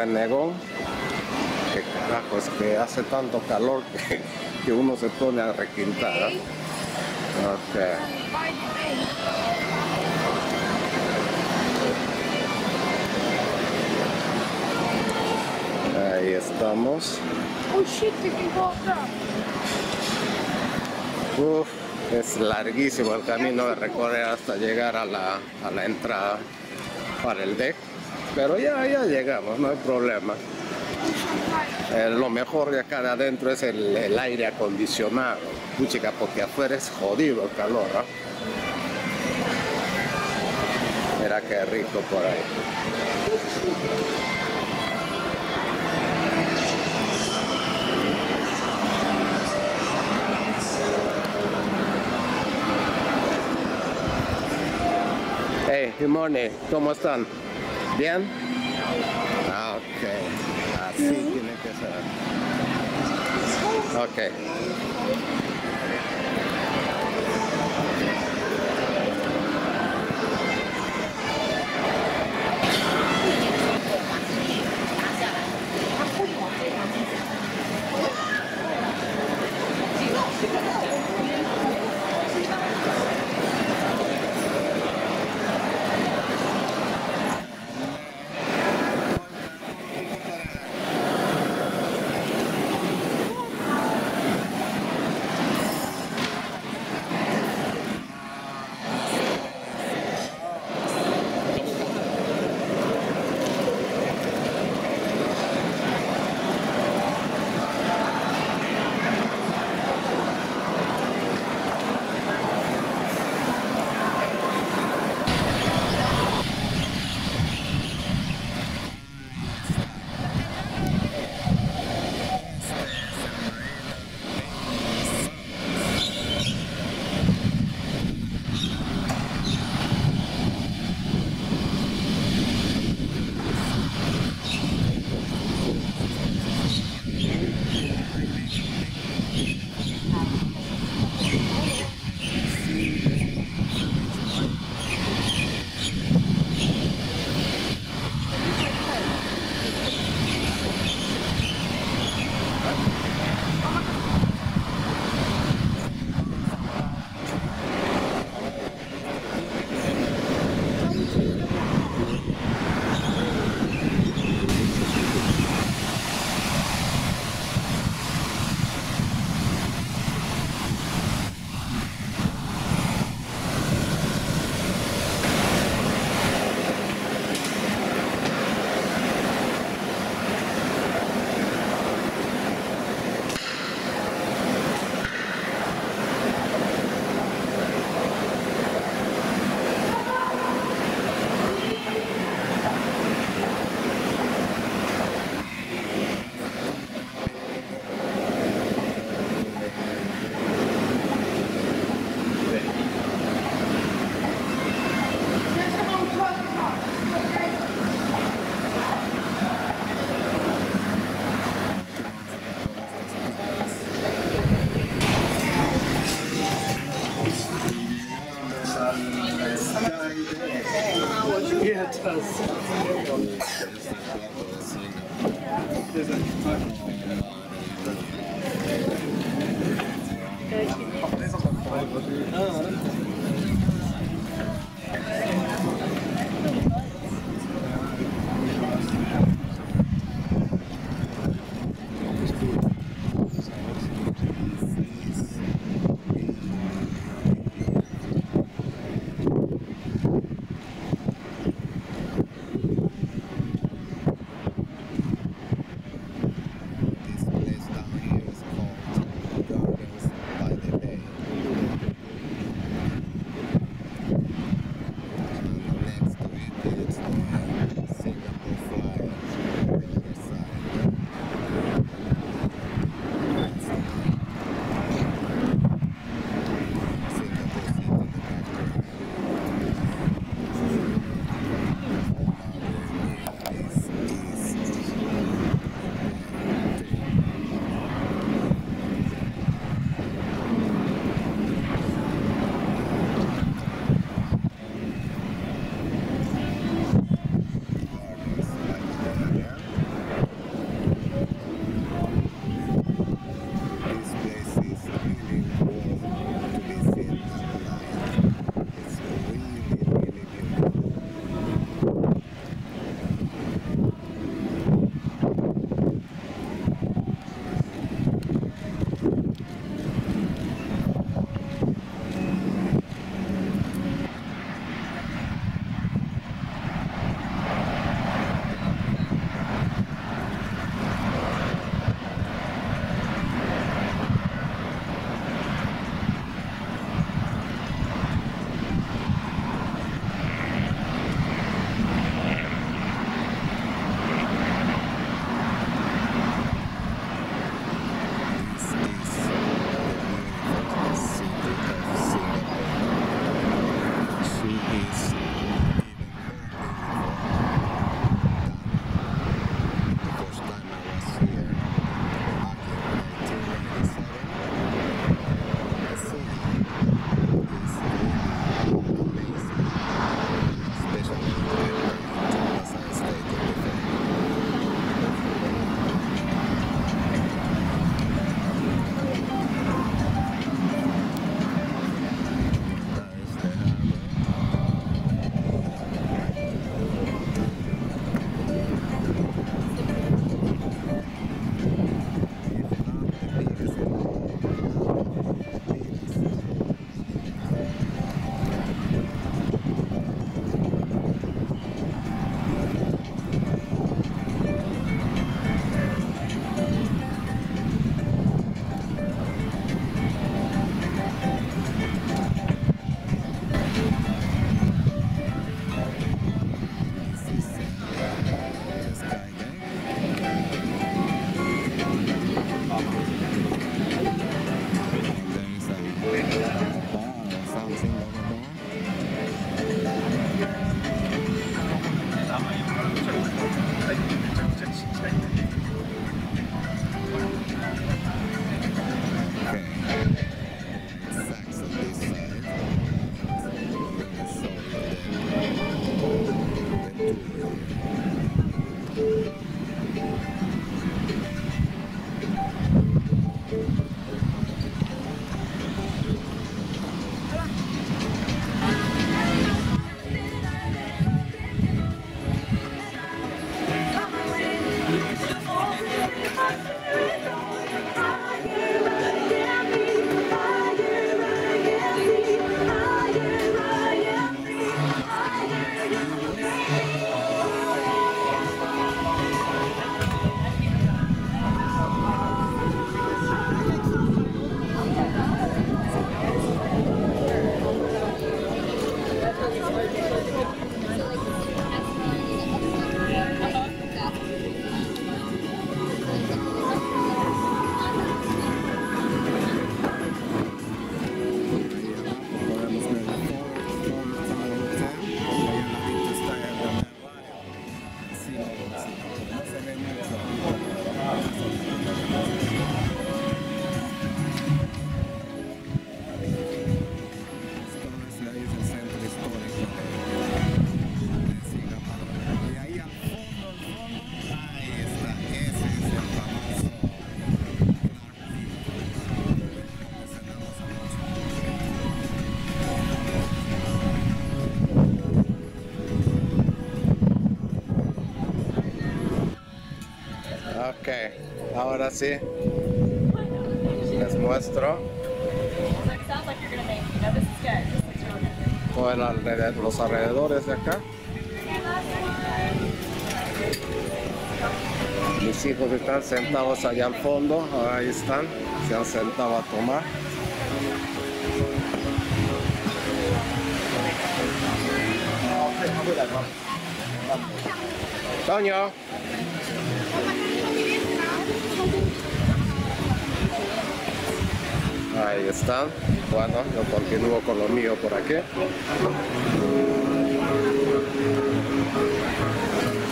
renegón. Que carajo, es que hace tanto calor que, que uno se pone a requintar. ¿eh? Ok. Ahí estamos. Oh. Uf, es larguísimo el camino de recorrer hasta llegar a la, a la entrada para el deck. Pero ya, ya llegamos, no hay problema. Eh, lo mejor de acá de adentro es el, el aire acondicionado. Puchica, porque afuera es jodido el calor. ¿ah? Mira qué rico por ahí. Hey, good morning. ¿Cómo están? ¿Bien? Ah, ok. Así tiene que ser. Ah, Ok, ahora sí. Les muestro alrededor- los alrededores de acá. Mis hijos están sentados allá al fondo, ahí están, se han sentado a tomar. Toño. Ahí están. Bueno, yo continúo con lo mío por aquí.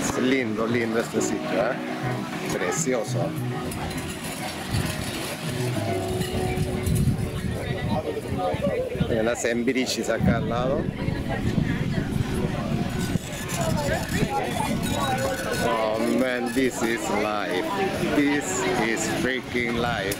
Es lindo, lindo este sitio, ¿eh? Precioso. Hay unas embrichis acá al lado. Oh man, this is life. This is freaking life.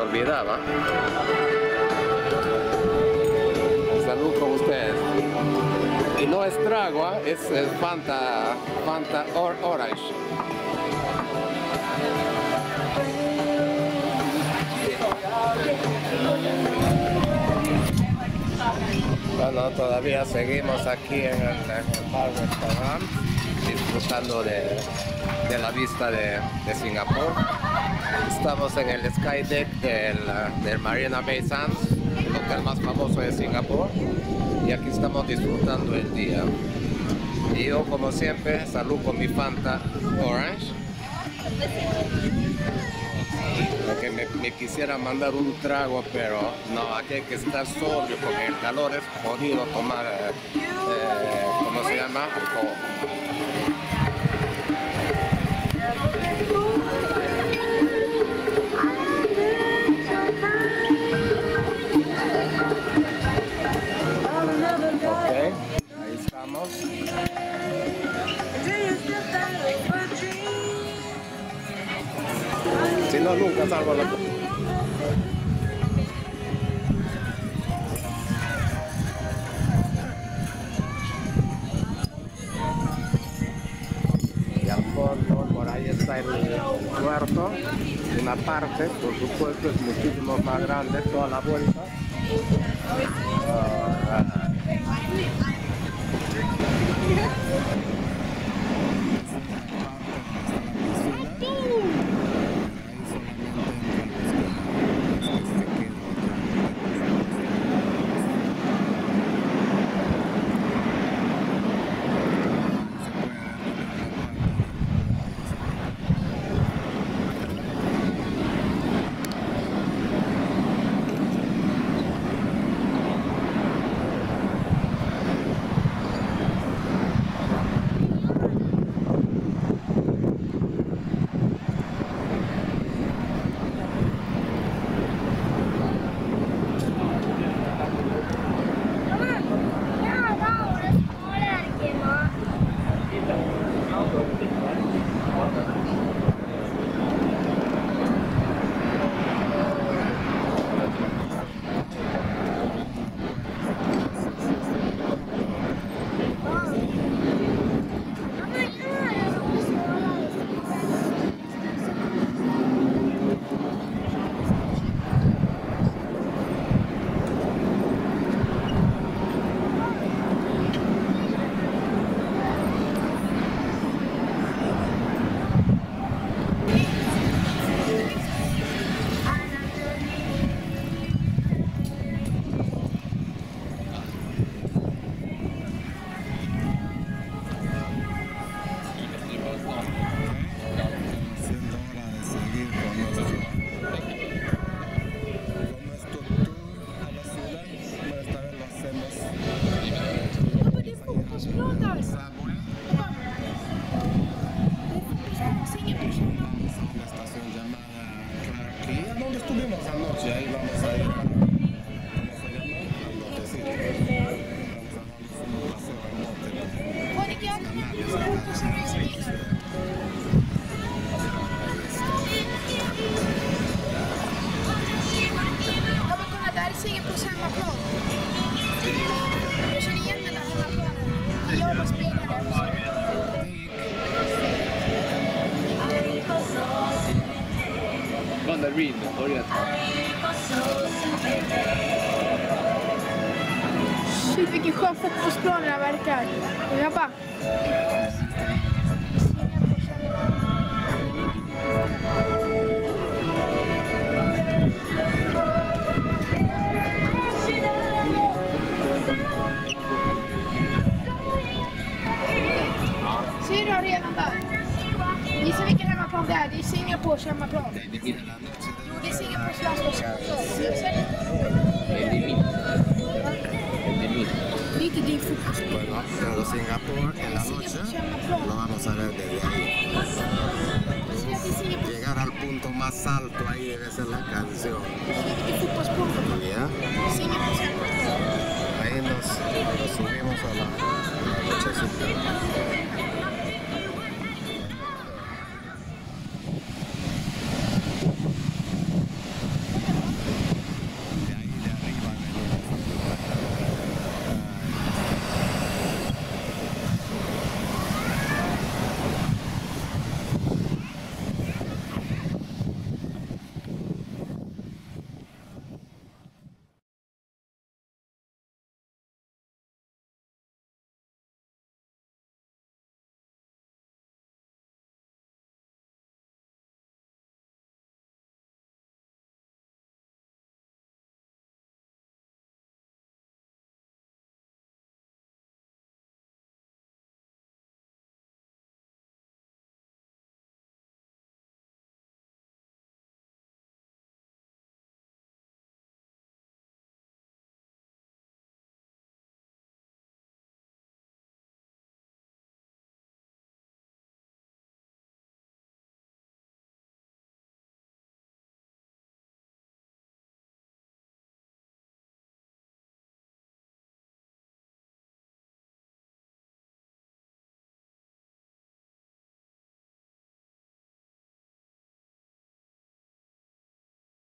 Olvidaba. Salud con ustedes. Y no es trago, ¿ah? es, es Fanta, Fanta or- Orange. Bueno, todavía seguimos aquí en el, en el bar restaurant disfrutando de, de la vista de Singapur. Estamos en el sky deck del, del Marina Bay Sands, el hotel más famoso de Singapur. Y aquí estamos disfrutando el día. Y yo, como siempre, salud con mi Fanta Orange. Porque me, quisiera mandar un trago, pero no, aquí hay que estar sobrio porque el calor es jodido tomar, eh, eh, ¿cómo se llama? No, nunca salgo a la... Y al fondo, por ahí está el puerto. Una parte, por supuesto, es muchísimo más grande toda la vuelta. La estación llamada Clark ¿Dónde estuvimos? Mandarin, börjat. Shit vilken skön fotbollsplan det här verkar. Bara... Ser du redan där? Gissa vilken hemmaplan det är? Det är Singapores hemmaplan. Bueno, Singapur en la noche lo vamos a ver desde ahí. Llegar al punto más alto ahí debe ser la canción.